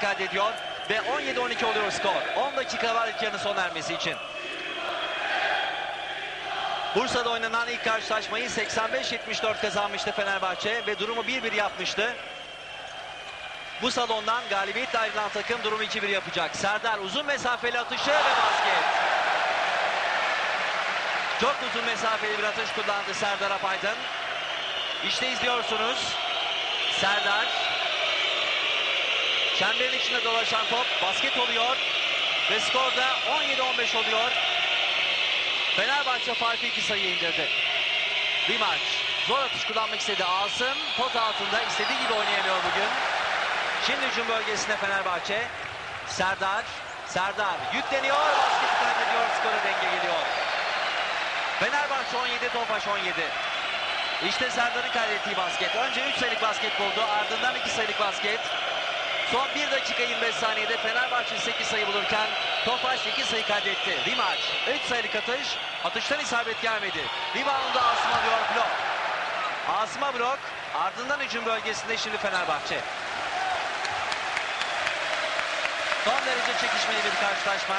kaydediyor ve 17-12 oluyor skor. 10 dakika var ilk yarının sona ermesi için. Bursa'da oynanan ilk karşılaşmayı 85-74 kazanmıştı Fenerbahçe ve durumu 1-1 yapmıştı. Bu salondan galibiyetle ayrılan takım durumu 2-1 yapacak. Serdar uzun mesafeli atışı ve basket. Çok uzun mesafeli bir atış kullandı Serdar Apaydın. İşte izliyorsunuz. Serdar. Çemberin içinde dolaşan top basket oluyor. Ve skorda 17-15 oluyor. Fenerbahçe farkı 2 sayı indirdi. Bir maç. Zor atış kullanmak istedi Asım. Pot altında istediği gibi oynayamıyor bugün. Şimdi hücum bölgesinde Fenerbahçe. Serdar. Serdar yükleniyor. Basket kaybediyor. Skora denge geliyor. Fenerbahçe 17, Tofaş 17. İşte Serdar'ın kaydettiği basket. Önce 3 sayılık basket buldu. Ardından 2 sayılık basket. Son 1 dakika 25 saniyede Fenerbahçe 8 sayı bulurken Tofaş 2 sayı kaydetti. Rimaç 3 sayılık atış. Atıştan isabet gelmedi. Rebound'da Asım alıyor blok. Asım'a blok. Ardından hücum bölgesinde şimdi Fenerbahçe. Son derece çekişmeli bir karşılaşma.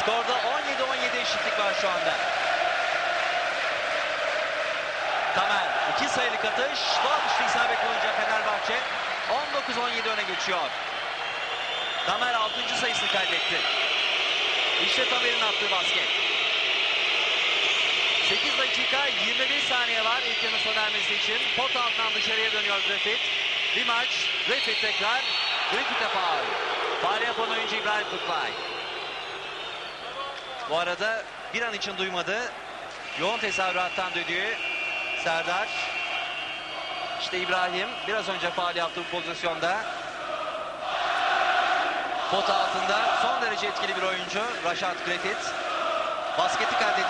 Skorda 17-17 eşitlik var şu anda. Tamer iki sayılık atış. Bu atışta isabet olunca Fenerbahçe 19-17 öne geçiyor. Tamer 6. sayısını kaydetti. İşte Tamer'in attığı basket. 8 dakika 21 saniye var ilk yarının sona ermesi için. Pot altından dışarıya dönüyor Griffith. Bir maç. Griffith tekrar. Griffith'e faul. Faal yapan oyuncu İbrahim Kutlay. Bu arada bir an için duymadı. Yoğun tezahürattan düdüğü Serdar. İşte İbrahim biraz önce faal yaptığı pozisyonda. Pot altında son derece etkili bir oyuncu Raşat Griffith. Basketi kaydediyor.